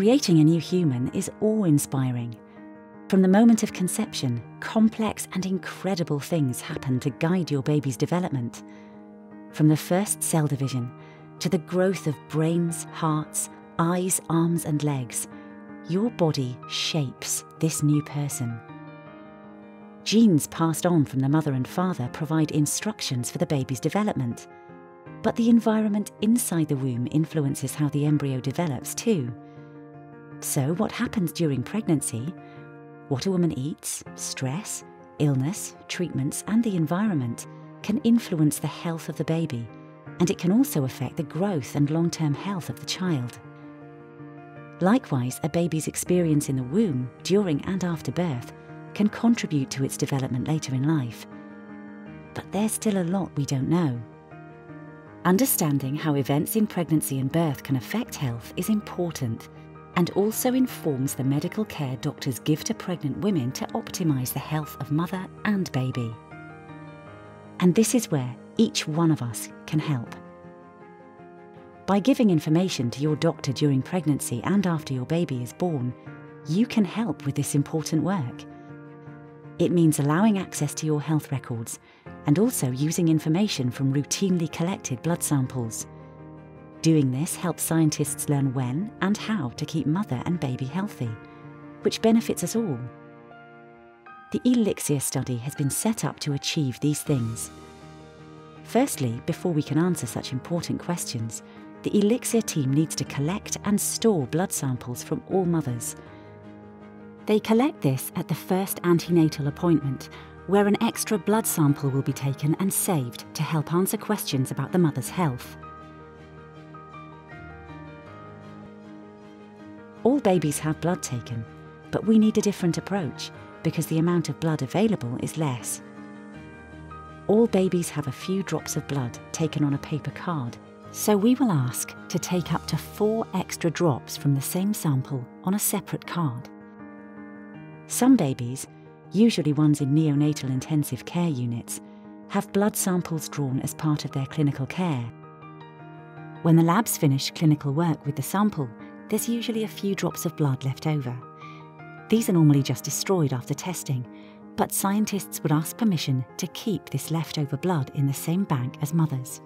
Creating a new human is awe inspiring. From the moment of conception, complex and incredible things happen to guide your baby's development. From the first cell division to the growth of brains, hearts, eyes, arms, and legs, your body shapes this new person. Genes passed on from the mother and father provide instructions for the baby's development. But the environment inside the womb influences how the embryo develops too. So, what happens during pregnancy, what a woman eats, stress, illness, treatments, and the environment can influence the health of the baby, and it can also affect the growth and long term health of the child. Likewise, a baby's experience in the womb, during and after birth, can contribute to its development later in life. But there's still a lot we don't know. Understanding how events in pregnancy and birth can affect health is important and also informs the medical care doctors give to pregnant women to optimise the health of mother and baby. And this is where each one of us can help. By giving information to your doctor during pregnancy and after your baby is born, you can help with this important work. It means allowing access to your health records and also using information from routinely collected blood samples. Doing this helps scientists learn when and how to keep mother and baby healthy, which benefits us all. The Elixir study has been set up to achieve these things. Firstly, before we can answer such important questions, the Elixir team needs to collect and store blood samples from all mothers they collect this at the first antenatal appointment, where an extra blood sample will be taken and saved to help answer questions about the mother's health. All babies have blood taken, but we need a different approach because the amount of blood available is less. All babies have a few drops of blood taken on a paper card, so we will ask to take up to four extra drops from the same sample on a separate card. Some babies, usually ones in neonatal intensive care units, have blood samples drawn as part of their clinical care. When the labs finish clinical work with the sample, there's usually a few drops of blood left over. These are normally just destroyed after testing, but scientists would ask permission to keep this leftover blood in the same bank as mothers.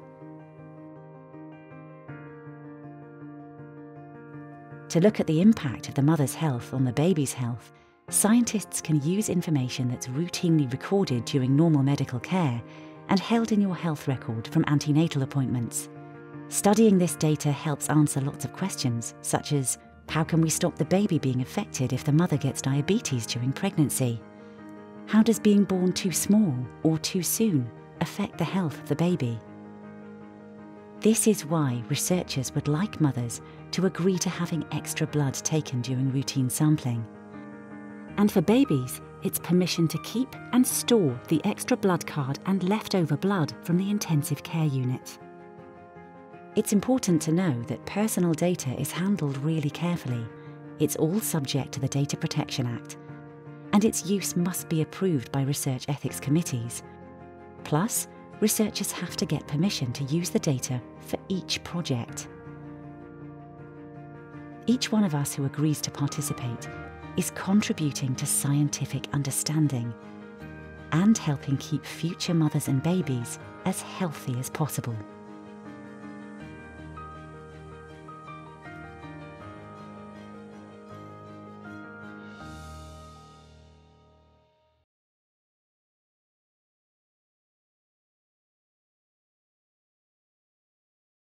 To look at the impact of the mother's health on the baby's health, scientists can use information that's routinely recorded during normal medical care and held in your health record from antenatal appointments. Studying this data helps answer lots of questions, such as how can we stop the baby being affected if the mother gets diabetes during pregnancy? How does being born too small or too soon affect the health of the baby? This is why researchers would like mothers to agree to having extra blood taken during routine sampling. And for babies, it's permission to keep and store the extra blood card and leftover blood from the intensive care unit. It's important to know that personal data is handled really carefully. It's all subject to the Data Protection Act, and its use must be approved by research ethics committees. Plus, researchers have to get permission to use the data for each project. Each one of us who agrees to participate is contributing to scientific understanding and helping keep future mothers and babies as healthy as possible.